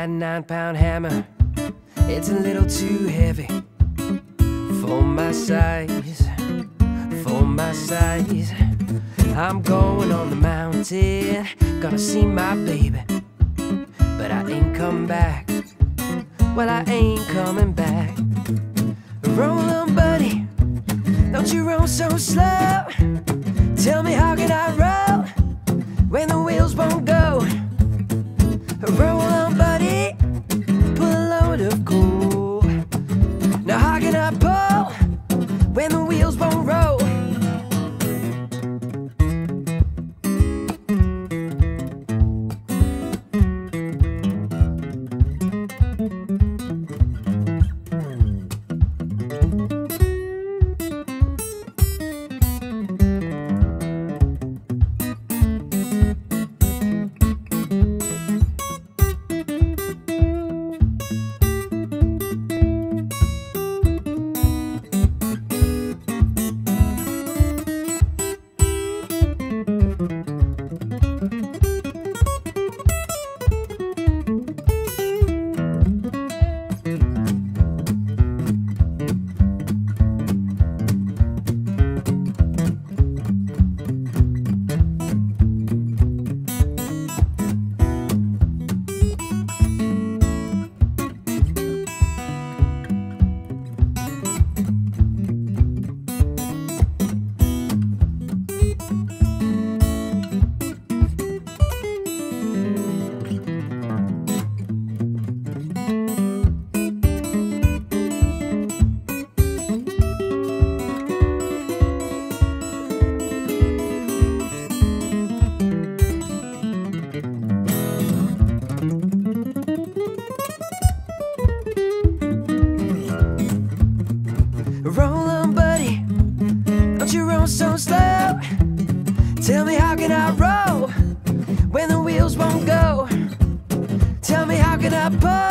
That nine pound hammer, it's a little too heavy for my size, for my size. I'm going on the mountain, gonna see my baby, but I ain't come back. Well, I ain't coming back. Roll on, buddy, don't you roll so slow. Tell me how can I roll when the wheels won't go? So slow. Tell me how can I roll when the wheels won't go? Tell me how can I pull